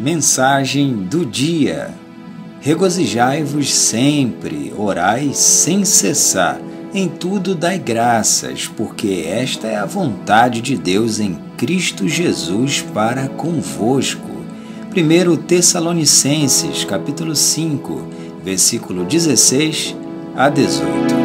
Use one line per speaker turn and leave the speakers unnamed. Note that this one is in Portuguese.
Mensagem do dia: Regozijai-vos sempre, orai sem cessar, em tudo dai graças, porque esta é a vontade de Deus em Cristo Jesus para convosco. 1 Tessalonicenses, capítulo 5, versículo 16 a 18.